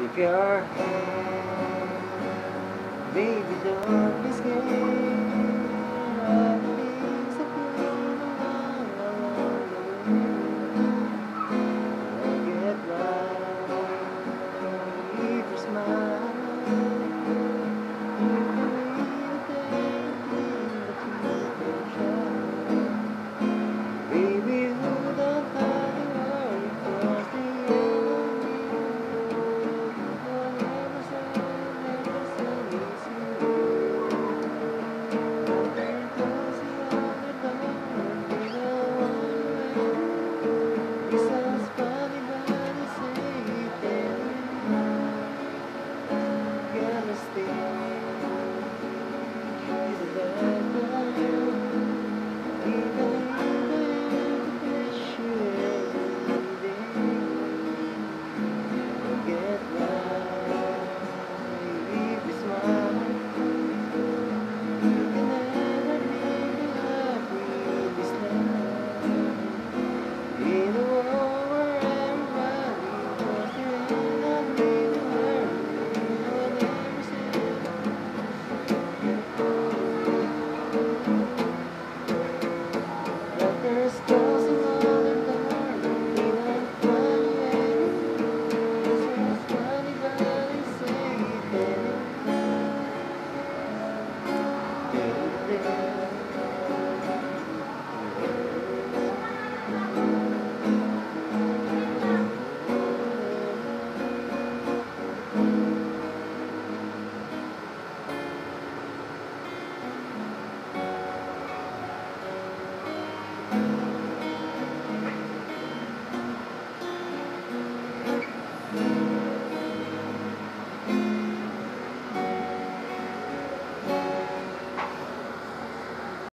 If you're baby, don't be scared.